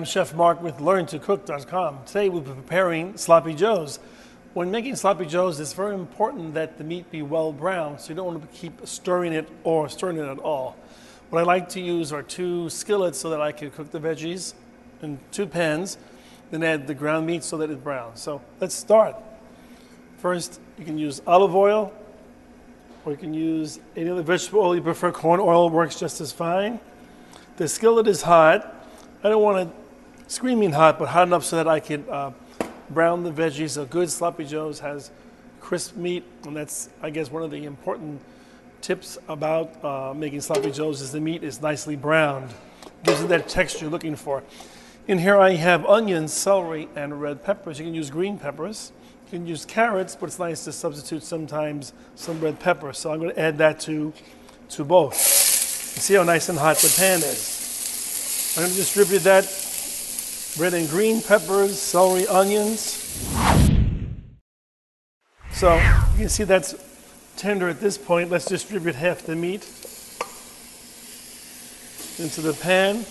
I'm Chef Mark with LearnToCook.com. Today we'll be preparing sloppy joes. When making sloppy joes, it's very important that the meat be well browned, so you don't want to keep stirring it or stirring it at all. What I like to use are two skillets so that I can cook the veggies in two pans, then add the ground meat so that it browns. So let's start. First, you can use olive oil, or you can use any other vegetable oil you prefer. Corn oil works just as fine. The skillet is hot. I don't want it screaming hot, but hot enough so that I can uh, brown the veggies. A good sloppy joes has crisp meat, and that's, I guess, one of the important tips about uh, making sloppy joes is the meat is nicely browned. Gives it that texture you're looking for. In here I have onions, celery, and red peppers. You can use green peppers. You can use carrots, but it's nice to substitute sometimes some red pepper. So I'm going to add that to, to both. You see how nice and hot the pan is. I'm going to distribute that red and green peppers, celery, onions. So you can see that's tender at this point. Let's distribute half the meat into the pan.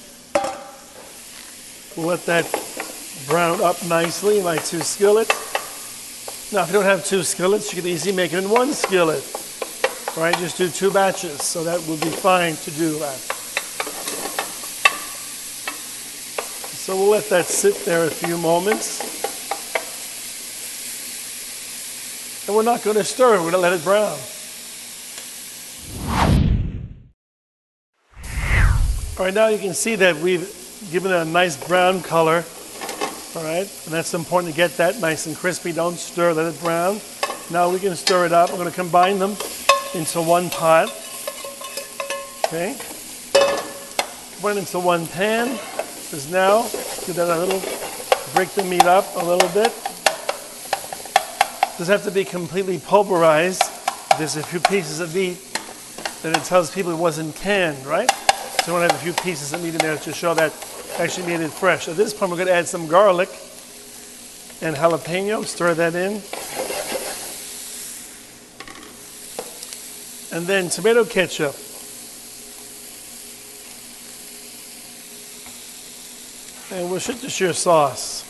We'll let that brown up nicely in my two skillets. Now, if you don't have two skillets, you can easily make it in one skillet. All right, just do two batches, so that will be fine to do that. So we'll let that sit there a few moments. And we're not going to stir it, we're going to let it brown. All right, now you can see that we've given it a nice brown color. All right, and that's important to get that nice and crispy. Don't stir, let it brown. Now we can stir it up. We're going to combine them into one pot. Okay, it into one pan is now. Give that a little, break the meat up a little bit. Doesn't have to be completely pulverized. There's a few pieces of meat that it tells people it wasn't canned, right? So you want to have a few pieces of meat in there to show that actually made it fresh. At this point, we're going to add some garlic and jalapeno. Stir that in. And then tomato ketchup. And Worcestershire sauce.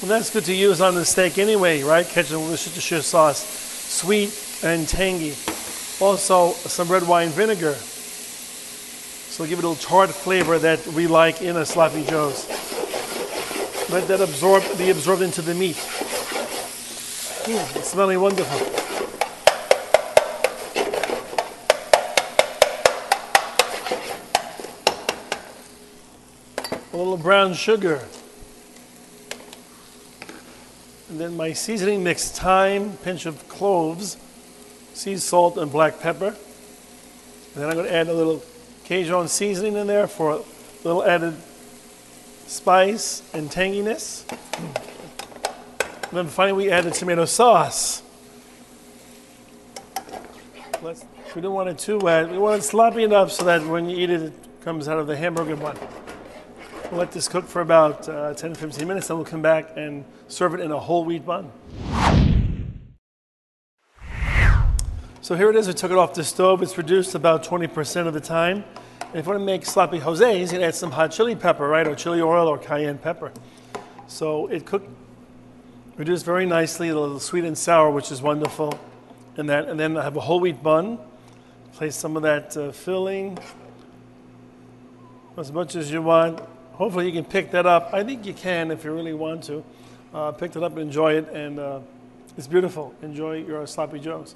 Well, that's good to use on the steak anyway, right? Ketchup Worcestershire sauce. Sweet and tangy. Also, some red wine vinegar. So give it a little tart flavor that we like in a sloppy joes. Let that absorb, be absorbed into the meat. Mm, it's smelling wonderful. A little brown sugar. And then my seasoning mix thyme, pinch of cloves, sea salt, and black pepper. And then I'm going to add a little Cajun seasoning in there for a little added spice and tanginess. And then finally, we add the tomato sauce. Let's, we don't want it too wet. We want it sloppy enough so that when you eat it, it comes out of the hamburger bun. We'll let this cook for about uh, 10 15 minutes, then we'll come back and serve it in a whole wheat bun. So here it is, we took it off the stove. It's reduced about 20% of the time. And if you want to make sloppy jose's, you can add some hot chili pepper, right, or chili oil or cayenne pepper. So it cooked, reduced very nicely, a little sweet and sour, which is wonderful. And, that, and then I have a whole wheat bun. Place some of that uh, filling as much as you want hopefully you can pick that up. I think you can if you really want to. Uh, pick it up and enjoy it, and uh, it's beautiful. Enjoy your sloppy joes.